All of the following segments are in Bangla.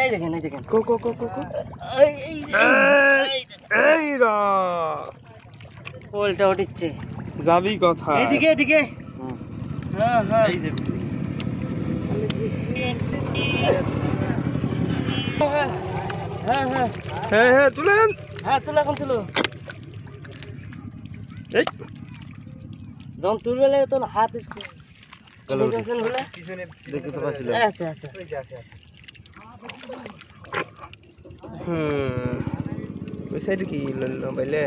এই দেখেন এই দেখেন। কো কো কো কো কো। এই রা। পোলটা উঠিচ্ছে। যাবি কথা এদিকে এদিকে হ্যাঁ হ্যাঁ। হ্যাঁ হ্যাঁ। হ্যাঁ হ্যাঁ হ্যাঁ তুলেন হ্যাঁ তুলো এখন তুলো। এই। যখন তুলবে লাগে তখন হাত দেখতে তো পাচ্ছিলাম। আচ্ছা আচ্ছা। হুম। ওই সাইডে কি মোবাইলে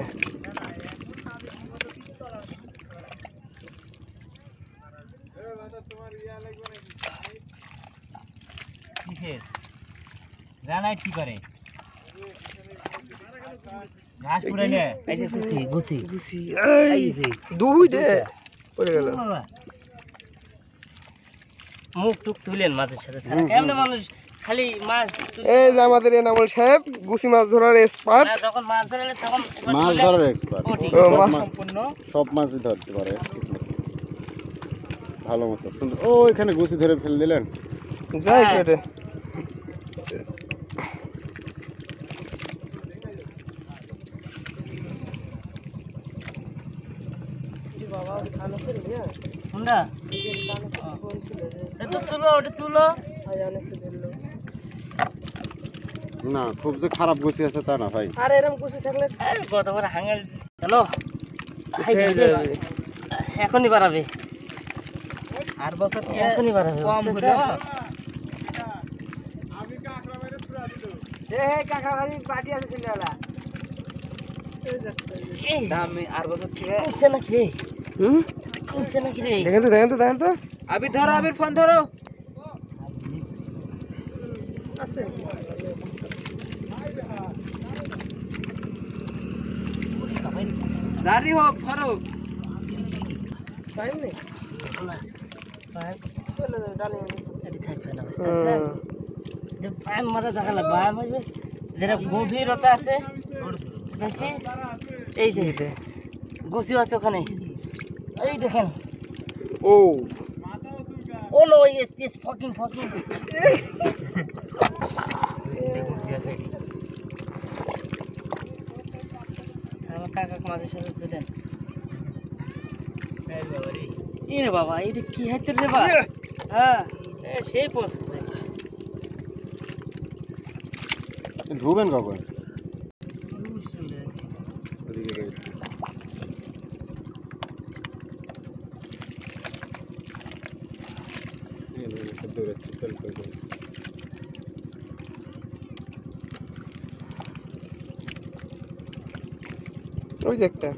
কিসের? জানাই কি করে? ঘাস পুড়ে নে এই যে গুছি গুছি গুছি এই এই যে। দুই দে। পড়ে গেল। মুখ টুক তুলেন মাছের সাথে। ছাড়া কেমনে মানুষ খালি মাছ এই যে আমাদের এনামুল সাহেব গুছি মাছ ধরার এক্সপার্ট যখন মাছ ধরে তখন মাছ ধরার এক্সপার্ট ও, মাছ- মাছ সব মাছই ধরতে পারে। ভালো মতো। সুন্দর। ও এখানে গুছি ধরে ফেলে দিলেন। যাই। কেটে কোনটা? এ তো তুলো ওটা তুলো। না খুব যে খারাপ গুছি আছে তা না ভাই। আর এরকম গুছি থাকলে বড় হাঙ্গেল। হ্যালো। এখনই বাড়াবে। আর বছর এখনই বাড়াবে? কম হলো আর বছর থেকে কইছে নাকি? রে হুম? কইছে নাকি রে? দেখেন তো দেখেন তো দেখেন তো। আবির ধরো আবির ফোন ধরো। জারি হোক ধরো টাইম নেই। পাইম মারা দেখা লাগবে পাইম আসবে যেটা গভীরতা আছে বেশি এই যে গুছিও আছে ওখানে। এই দেখেন। ও। ও নো ইস ইস ফাকিং ফাকিং আমার কাকা মাঝে সাথে তুলেন এই রে বাবা এটা কি হাইতে রে বাবা হ্যাঁ এ, সেই পৌঁছেছে আপনি ধুবেন কখন ওদিকে রয়েছে। এই নে, সব দৌড়াচ্ছে, চল, চল, ওই যে একটা